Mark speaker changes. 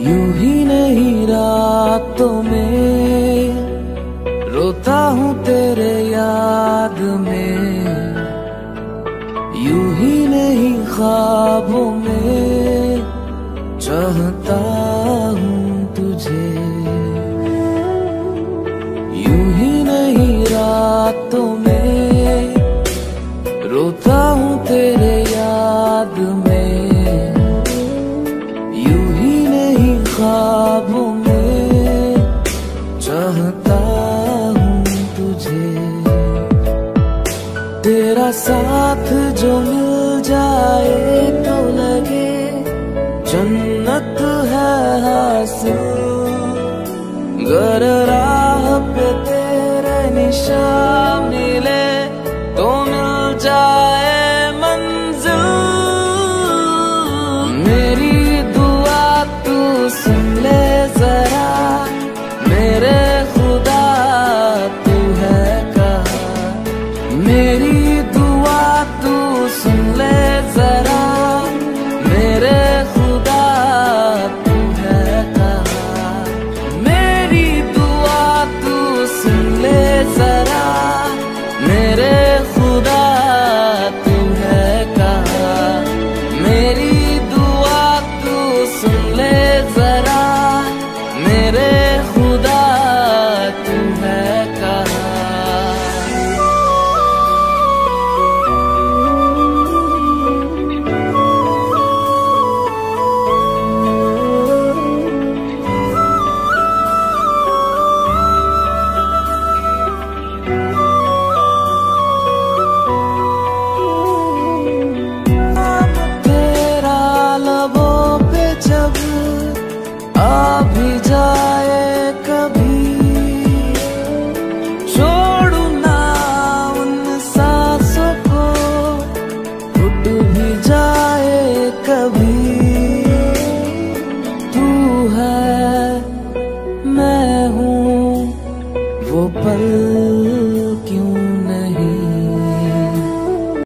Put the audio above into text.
Speaker 1: You ही नहीं
Speaker 2: रातों में रोता हूँ तेरे याद में। यूँ ही नहीं ख्वाबों में चाहता हूँ तुझे। यूँ ही नहीं रातों में रोता हूँ तेरे साथ जो मिल जाए तो लगे, जन्नत है हासिल। गर राह पे तेरे निशान मिले।